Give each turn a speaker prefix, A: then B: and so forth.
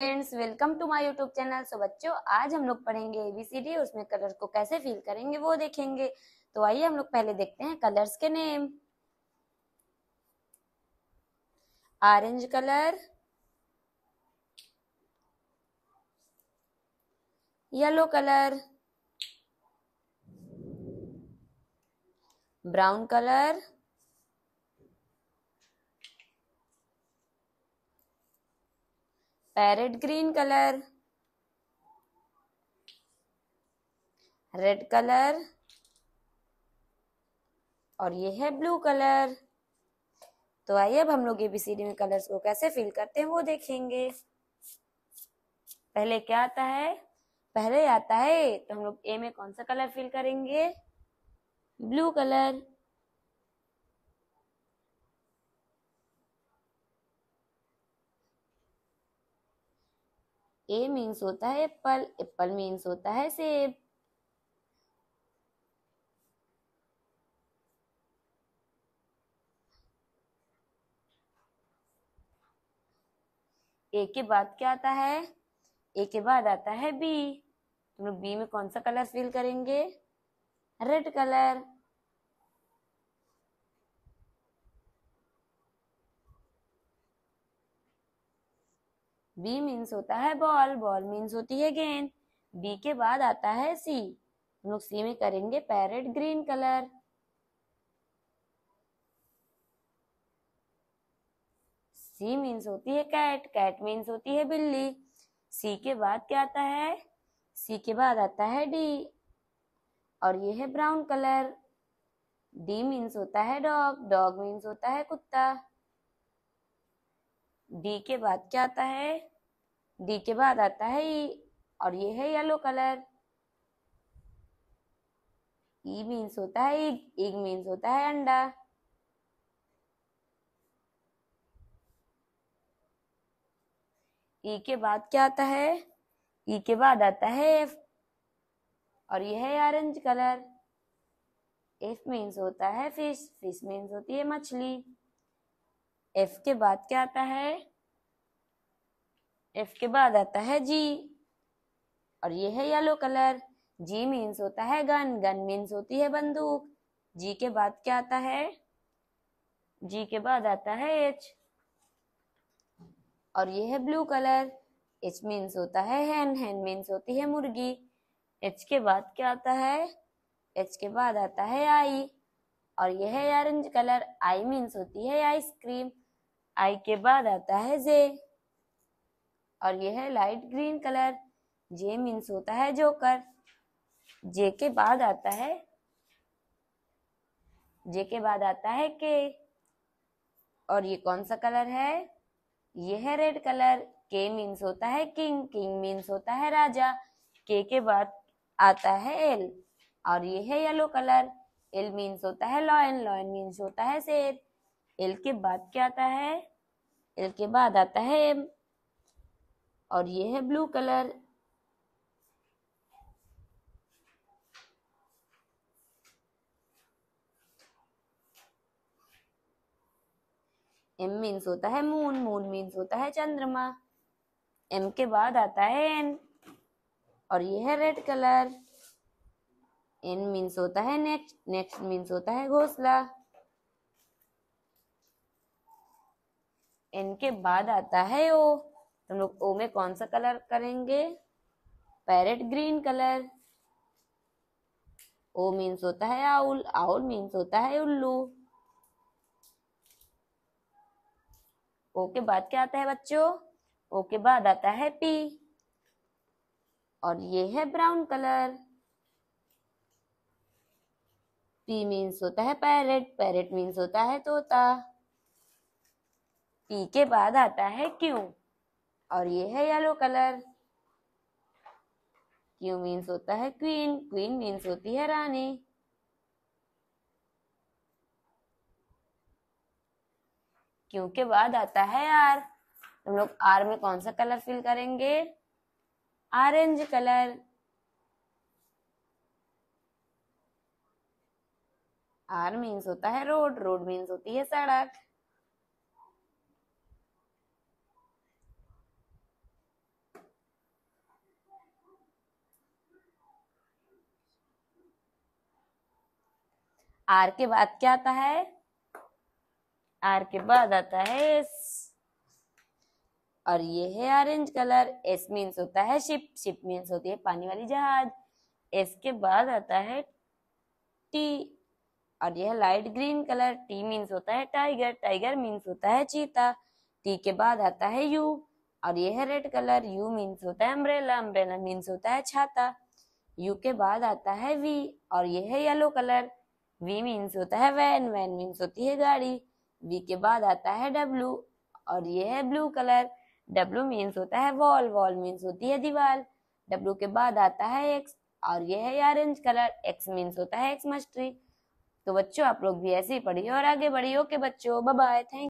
A: Friends welcome to my YouTube channel so बच्चों, आज हम लोग पढ़ेंगे एबीसीडी उसमें कलर को कैसे फील करेंगे, वो देखेंगे। तो आइए हम लोग पहले देखते हैं कलर्स के name orange colour yellow colour brown colour parrot green colour, red colour, और ये है ब्लू कलर। तो आइए अब हम लोग एबीसीडी में कलर्स को कैसे फिल करते हैं वो देखेंगे। पहले क्या आता है? पहले आता है तो हम लोग ए में कौन सा कलर फिल करेंगे? Blue colour. ए मीन्स होता है एप्पल एप्पल मीन्स होता है सेब. ए के बाद क्या आता है? ए के बाद आता है बी तुम लोग बी में कौन सा कलर फिल करेंगे? रेड कलर बी मीन्स होता है बॉल बॉल मीन्स होती है गेंद बी के बाद आता है सी हम लोग सी में करेंगे parrot green colour C means होती है कैट कैट मीन्स होती है बिल्ली. सी के बाद क्या आता है? सी के बाद आता है डी और ये है ब्राउन कलर डी मीन्स होता है डॉग डॉग मीन्स होता है कुत्ता. डी के बाद क्या आता है? डी के बाद आता है ई, और ये है येलो कलर। ई मीन्स होता है इग इग मीन्स होता है अंडा। ई के बाद क्या आता है? ई के बाद आता है एफ़ और ये है ऑरेंज कलर। एफ़ मीन्स होता है फ़िश फ़िश मीन्स होती है मछली। एफ़ के बाद क्या आता है? एफ़ के बाद आता है जी और ये है येलो कलर जी मीन्स होता है गन गन मीन्स होती है बंदूक. जी के बाद क्या आता है? जी के बाद आता है एच और ये है ब्लू कलर एच मीन्स होता है हैन हैन मीन्स होती है मुर्गी. एच के बाद क्या आता है? एच के बाद आता है आई और यह ऑरेंज कलर आई मीन्स होती है आइसक्रीम आई के बाद आता है जे और यह light green colour J means होता है जोकर जे के बाद आता है जे के बाद आता है के और ये कौन सा कलर है? ये है रेड कलर के मीन्स होता है किंग किंग मीन्स होता है राजा. के के बाद आता है एल और ये है येलो कलर एल मीन्स होता है लॉयन लॉयन मीन्स होता है शेर एल के बाद क्या आता है? एल के बाद आता है एम और ये है ब्लू कलर एम मीन्स होता है मून मून मीन्स होता है चंद्रमा. एम के बाद आता है एन और ये है रेड कलर एन मीन्स होता है नेक्स्ट नेक्स्ट मीन्स होता है घोसला। एन के बाद आता है ओ हम लोग ओ में कौन सा कलर करेंगे? Parrot green colour O means होता है आउल आउल मीन्स होता है उल्लू। ओ के बाद क्या आता है बच्चों? ओ के बाद आता है पी और ये है ब्राउन कलर पी मीन्स होता है पैरेट पैरेट मीन्स होता है तोता। पी के बाद आता है क्यों, और ये है येलो कलर क्यू मीन्स होता है क्वीन क्वीन मीन्स होती है रानी। क्यू के बाद आता है आर हम लोग आर में कौन सा कलर फिल करेंगे? ऑरेंज कलर आर मीन्स होता है रोड रोड मीन्स होती है सड़क। आर के बाद क्या आता है? आर के बाद आता है एस और ये है ऑरेंज कलर एस मीन्स होता है शिप शिप मीन्स होती है पानी वाली जहाज़। एस के बाद आता है टी और यह light green colour T means होता है टाइगर टाइगर मीन्स होता है चीता टी के बाद आता है यू और यह रेड कलर यू मीन्स होता है अम्ब्रेला अम्ब्रेला मीन्स होता है छाता यू के बाद आता है वी और यह है येलो कलर वी मीन्स होता है वैन वैन मीन्स होती है गाड़ी वी के बाद आता है डब्लू और यह है ब्लू कलर डब्लू मीन्स होता है वॉल वॉल मीन्स होती है दीवार डब्लू के बाद आता है एक्स और यह है ऑरेंज कलर एक्स मीन्स होता है एक्स मस्ट्री तो बच्चों, आप लोग भी ऐसे ही पढ़िए और आगे बढ़िए। ओके बच्चों बाय थैंक